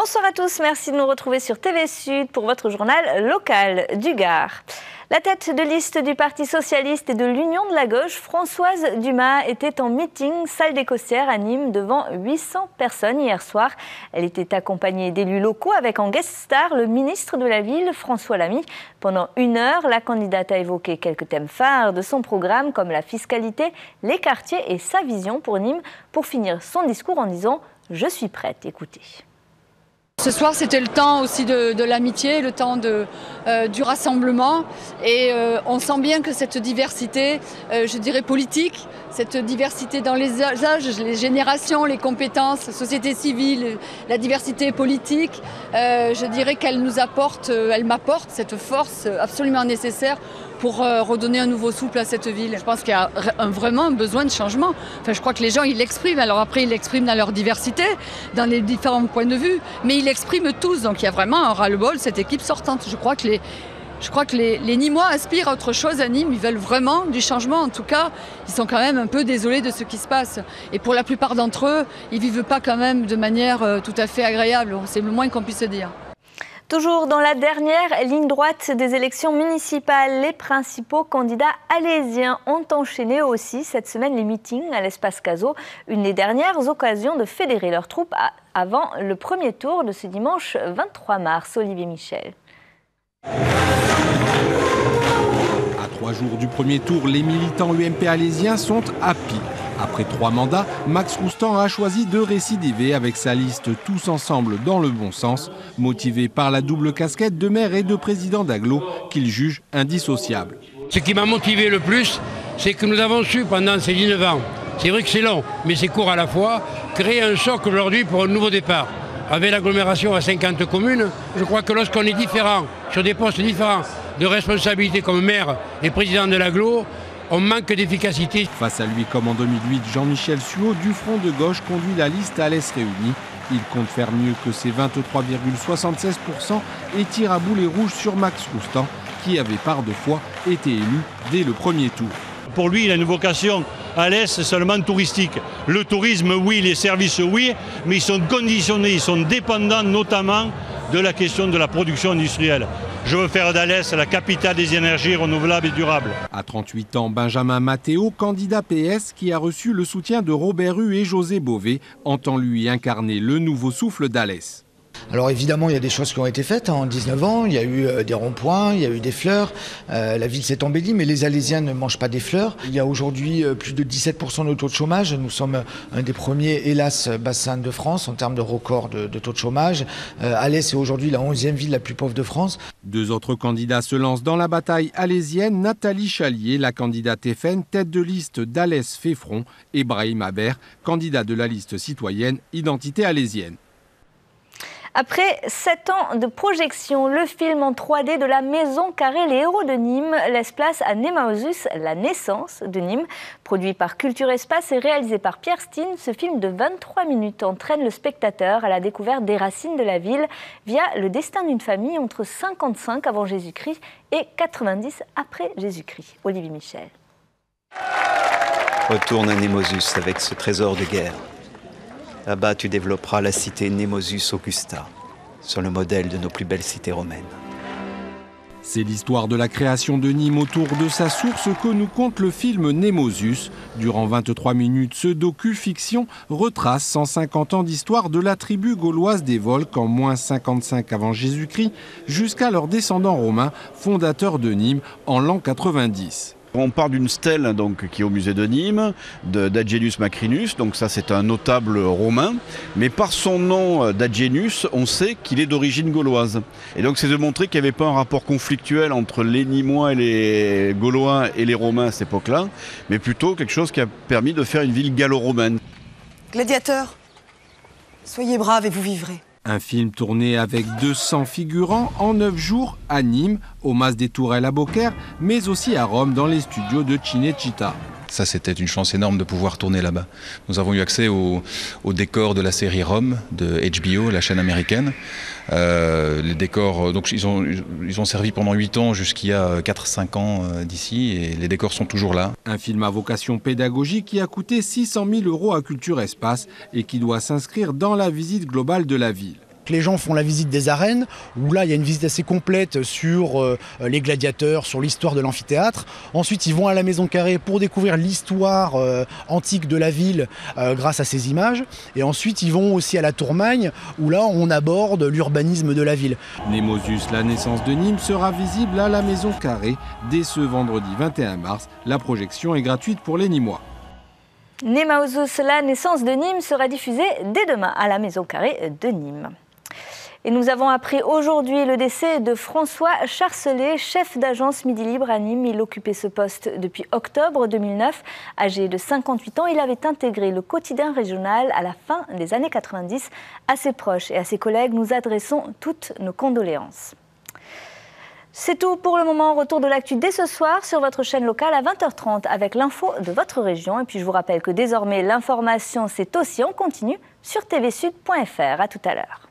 Bonsoir à tous, merci de nous retrouver sur TV Sud pour votre journal local du Gard. La tête de liste du Parti socialiste et de l'Union de la gauche, Françoise Dumas, était en meeting salle des Costières à Nîmes devant 800 personnes hier soir. Elle était accompagnée d'élus locaux avec en guest star le ministre de la Ville, François Lamy. Pendant une heure, la candidate a évoqué quelques thèmes phares de son programme comme la fiscalité, les quartiers et sa vision pour Nîmes pour finir son discours en disant « Je suis prête, écoutez ». Ce soir, c'était le temps aussi de, l'amitié, le temps euh, du rassemblement. Et euh, on sent bien que cette diversité, euh, je dirais politique, cette diversité dans les âges, les générations, les compétences, société civile, la diversité politique, je dirais qu'elle nous apporte, elle m'apporte cette force absolument nécessaire pour euh, redonner un nouveau souffle à cette ville. Je pense qu'il y a vraiment un besoin de changement. Enfin, je crois que les gens, ils l'expriment. Alors après, ils l'expriment dans leur diversité, dans les différents points de vue, mais ils l'expriment tous. Donc il y a vraiment un ras-le-bol, cette équipe sortante. Je crois que les, je crois que les, Nîmois aspirent à autre chose à Nîmes. Ils veulent vraiment du changement. En tout cas, ils sont quand même un peu désolés de ce qui se passe. Et pour la plupart d'entre eux, ils vivent pas quand même de manière euh, tout à fait agréable. C'est le moins qu'on puisse dire. Toujours dans la dernière ligne droite des élections municipales, les principaux candidats alésiens ont enchaîné aussi cette semaine les meetings à l'espace Caso, une des dernières occasions de fédérer leurs troupes avant le premier tour de ce dimanche 23 mars. Olivier Michel. À trois jours du premier tour, les militants UMP alésiens sont à. Après trois mandats, Max Roustan a choisi de récidiver avec sa liste Tous ensemble dans le bon sens, motivé par la double casquette de maire et de président d'Aglo qu'il juge indissociable. Ce qui m'a motivé le plus, c'est que nous avons su pendant ces 19 ans, c'est vrai que c'est long, mais c'est court à la fois, créer un socle aujourd'hui pour un nouveau départ. Avec l'agglomération à 50 communes, je crois que lorsqu'on est différent, sur des postes différents de responsabilité comme maire et président de l'aglo, on manque d'efficacité. Face à lui, comme en 2008, Jean-Michel Suot du Front de gauche conduit la liste à l'Est réunie. Il compte faire mieux que ses 23,76% et tire à boulet rouges sur Max Roustan, qui avait par deux fois été élu dès le premier tour. Pour lui, il a une vocation à l'Est seulement touristique. Le tourisme, oui, les services, oui, mais ils sont conditionnés, ils sont dépendants notamment de la question de la production industrielle. Je veux faire d'Alès la capitale des énergies renouvelables et durables. À 38 ans, Benjamin Matteo, candidat PS qui a reçu le soutien de Robert Rue et José Bové, entend lui incarner le nouveau souffle d'Alès. Alors évidemment, il y a des choses qui ont été faites hein, en 19 ans. Il y a eu euh, des ronds-points, il y a eu des fleurs. Euh, la ville s'est embellie, mais les Alésiens ne mangent pas des fleurs. Il y a aujourd'hui euh, plus de 17% de taux de chômage. Nous sommes un des premiers, hélas, bassins de France en termes de record de, taux de chômage. Alès est aujourd'hui la 11e ville la plus pauvre de France. Deux autres candidats se lancent dans la bataille alésienne. Nathalie Chalier, la candidate FN, tête de liste d'Alès Féfron, et Brahim Aber, candidat de la liste citoyenne Identité alésienne. Après sept ans de projection, le film en 3D de la Maison Carrée Les Héros de Nîmes laisse place à Nemausus, la naissance de Nîmes. Produit par Culture Espace et réalisé par Pierre Steen, ce film de 23 minutes entraîne le spectateur à la découverte des racines de la ville via le destin d'une famille entre 55 avant Jésus-Christ et 90 après Jésus-Christ. Olivier Michel. Retourne à Nemosus avec ce trésor de guerre. Là-bas, tu développeras la cité Nemosus Augusta, sur le modèle de nos plus belles cités romaines. C'est l'histoire de la création de Nîmes autour de sa source que nous compte le film Nemosus. Durant 23 minutes, ce docu-fiction retrace 150 ans d'histoire de la tribu gauloise des Volques en moins 55 avant Jésus-Christ jusqu'à leurs descendants romains, fondateurs de Nîmes en l'an 90. On part d'une stèle donc, qui est au musée de Nîmes, d'Agenius Macrinus, donc ça c'est un notable romain, mais par son nom euh, d'Agenius, on sait qu'il est d'origine gauloise. Et donc c'est de montrer qu'il n'y avait pas un rapport conflictuel entre les Nîmois et les Gaulois et les Romains à cette époque-là, mais plutôt quelque chose qui a permis de faire une ville gallo-romaine. Gladiateur, soyez brave et vous vivrez. Un film tourné avec 200 figurants en 9 jours à Nîmes, au Mas des Tourelles à Beaucaire, mais aussi à Rome dans les studios de Cinecittà. Ça, c'était une chance énorme de pouvoir tourner là-bas. Nous avons eu accès au, décor de la série Rome de HBO, la chaîne américaine. Euh, les décors, donc ils ont, ils ont servi pendant 8 ans jusqu'il y a 4-5 ans euh, d'ici et les décors sont toujours là. Un film à vocation pédagogique qui a coûté 600 000 euros à Culture Espace et qui doit s'inscrire dans la visite globale de la ville. Que les gens font la visite des arènes, où là il y a une visite assez complète sur euh, les gladiateurs, sur l'histoire de l'amphithéâtre. Ensuite ils vont à la Maison Carrée pour découvrir l'histoire euh, antique de la ville euh, grâce à ces images. Et ensuite ils vont aussi à la Tourmagne, où là on aborde l'urbanisme de la ville. Nemosus, la naissance de Nîmes, sera visible à la Maison Carrée dès ce vendredi 21 mars. La projection est gratuite pour les Nîmois. Nemausus, la naissance de Nîmes, sera diffusée dès demain à la Maison Carrée de Nîmes. Et nous avons appris aujourd'hui le décès de François Charcelet, chef d'agence Midi Libre à Nîmes. Il occupait ce poste depuis octobre 2009. Âgé de 58 ans, il avait intégré le quotidien régional à la fin des années 90. À ses proches et à ses collègues, nous adressons toutes nos condoléances. C'est tout pour le moment. Retour de l'actu dès ce soir sur votre chaîne locale à 20h30 avec l'info de votre région. Et puis je vous rappelle que désormais l'information c'est aussi en continu sur tvsud.fr. À tout à l'heure.